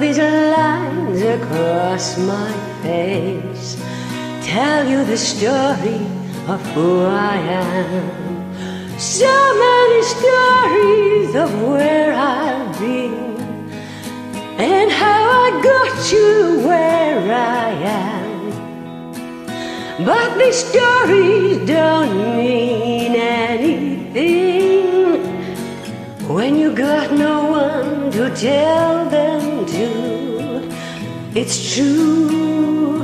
these lines across my face tell you the story of who I am. So many stories of where I've been and how I got to where I am. But these stories don't mean anything when you got no to tell them to. It's true,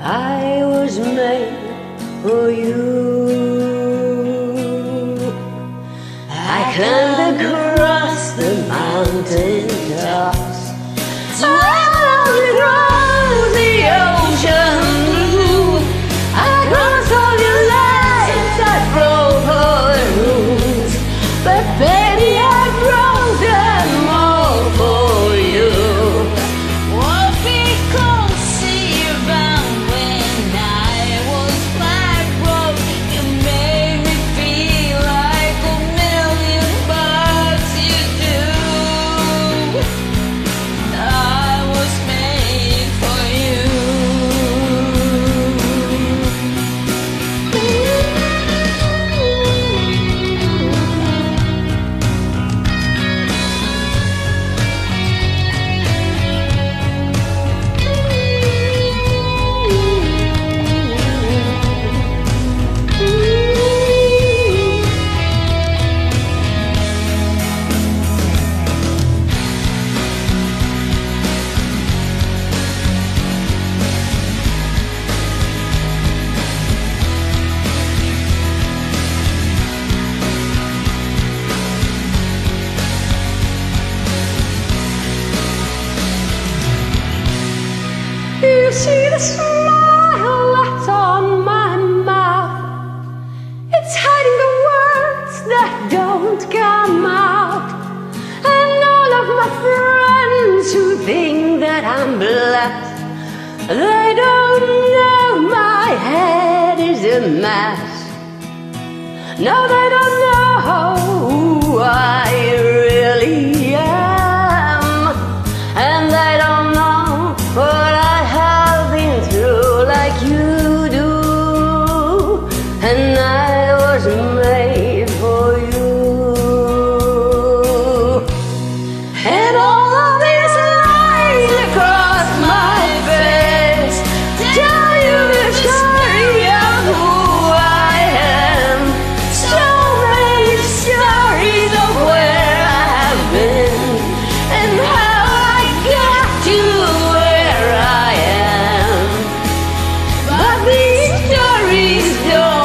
I was made for you. I climbed across the mountain tops. See the smile that's on my mouth. It's hiding the words that don't come out. And all of my friends who think that I'm blessed, they don't know my head is a mess. No, they don't loving stories.